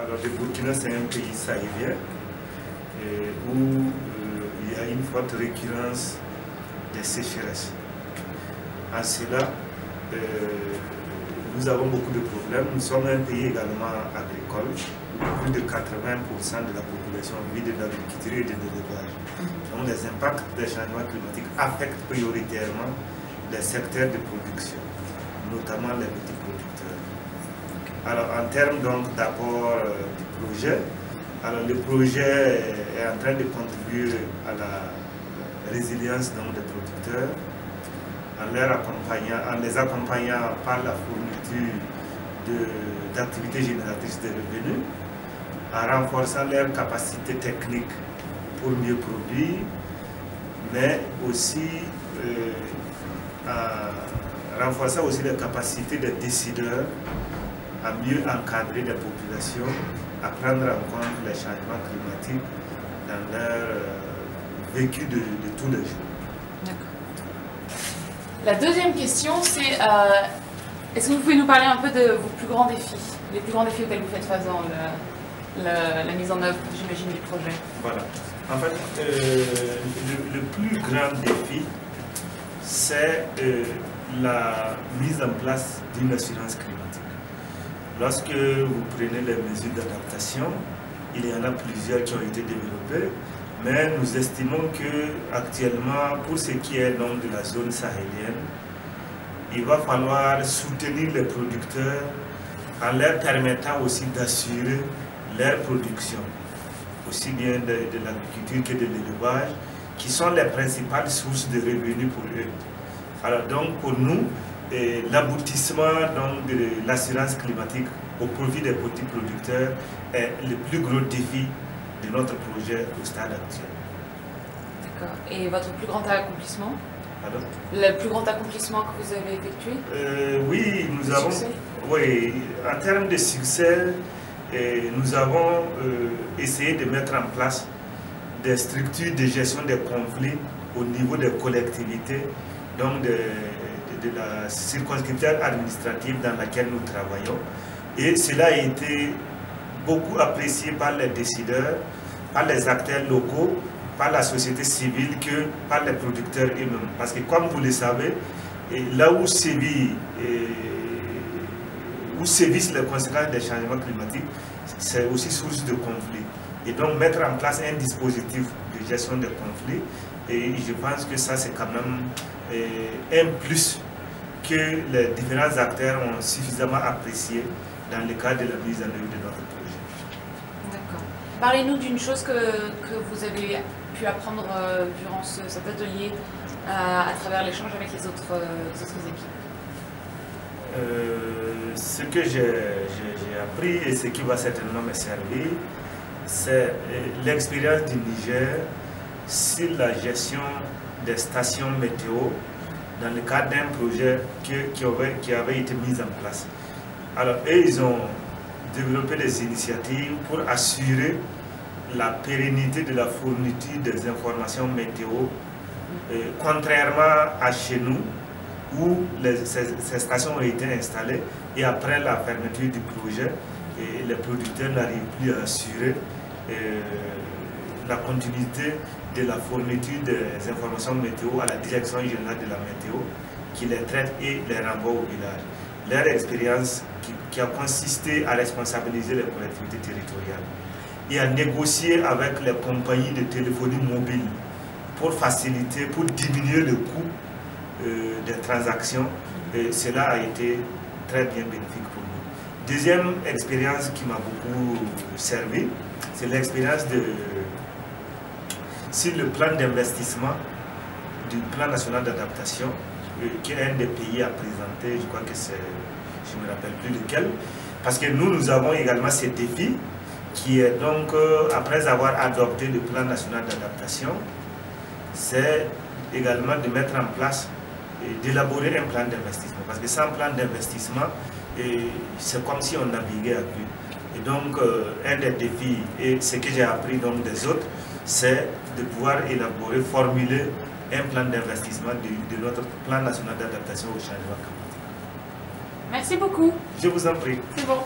Alors, le Burkina, c'est un pays sahélien où il y a une forte récurrence des sécheresses. En cela, nous avons beaucoup de problèmes. Nous sommes un pays également agricole. Plus de 80% de la population vit de l'agriculture et de l'élevage. Donc les impacts des changements climatiques affectent prioritairement les secteurs de production, notamment les petits. Alors en termes donc d'apport euh, du projet, alors le projet est en train de contribuer à la résilience donc, des producteurs en, en les accompagnant par la fourniture d'activités génératrices de revenus, en renforçant leurs capacités techniques pour mieux produire, mais aussi euh, en renforçant aussi les capacités des décideurs à mieux encadrer les populations, à prendre en compte les changements climatiques dans leur euh, vécu de, de tous les jours. La deuxième question, c'est euh, est-ce que vous pouvez nous parler un peu de vos plus grands défis, les plus grands défis auxquels vous faites face dans la mise en œuvre, j'imagine, du projet? Voilà. En fait, euh, le, plus grand défi, c'est la mise en place d'une assurance climatique. Lorsque vous prenez les mesures d'adaptation, il y en a plusieurs qui ont été développées, mais nous estimons que actuellement, pour ce qui est donc de la zone sahélienne, il va falloir soutenir les producteurs en leur permettant aussi d'assurer leur production, aussi bien de, l'agriculture que de l'élevage, qui sont les principales sources de revenus pour eux. Alors donc pour nous, l'aboutissement de l'assurance climatique au profit des petits producteurs est le plus gros défi de notre projet au stade actuel. D'accord. Et votre plus grand accomplissement? Pardon? Le plus grand accomplissement que vous avez effectué? Euh, Oui, nous avons. Oui, en termes de succès, euh, nous avons euh, essayé de mettre en place des structures de gestion des conflits au niveau des collectivités, donc de, la circonscription administrative dans laquelle nous travaillons. Et cela a été beaucoup apprécié par les décideurs, par les acteurs locaux, par la société civile que par les producteurs eux-mêmes. Parce que comme vous le savez, là où sévit, où sévissent les conséquences des changements climatiques, c'est aussi source de conflits. Et donc mettre en place un dispositif de gestion des conflits, et je pense que ça c'est quand même un plus que les différents acteurs ont suffisamment apprécié dans le cadre de la mise en œuvre de notre projet. D'accord. Parlez-nous d'une chose que, que, vous avez pu apprendre euh, durant cet atelier euh, à travers l'échange avec les autres, euh, autres équipes. ce que j'ai appris et ce qui va certainement me servir, c'est l'expérience du Niger sur la gestion des stations météo dans le cadre d'un projet qui, qui, avait, qui avait été mis en place. Alors, eux, ils ont développé des initiatives pour assurer la pérennité de la fourniture des informations météo, euh, contrairement à chez nous, où ces, stations ont été installées et après la fermeture du projet, les producteurs n'arrivent plus à assurer euh, la continuité de la fourniture des informations météo à la direction générale de la météo qui les traite et les renvoie au village leur expérience qui, a consisté à responsabiliser les collectivités territoriales et à négocier avec les compagnies de téléphonie mobile pour faciliter, pour diminuer le coût euh, des transactions. Cela a été très bien bénéfique pour nous. Deuxième expérience qui m'a beaucoup servi, c'est l'expérience de sur le plan d'investissement du plan national d'adaptation qui est un des pays à présenter, je crois que c'est, je ne me rappelle plus lequel, parce que nous, nous avons également ces défis, qui est donc, euh, après avoir adopté le plan national d'adaptation, c'est également de mettre en place et d'élaborer un plan d'investissement. Parce que sans plan d'investissement, c'est comme si on naviguait à vue. Et donc, euh, un des défis, et ce que j'ai appris donc des autres, c'est de pouvoir élaborer, formuler un plan d'investissement de, de, notre plan national d'adaptation au changement climatique. Merci beaucoup. Je vous en prie. C'est bon.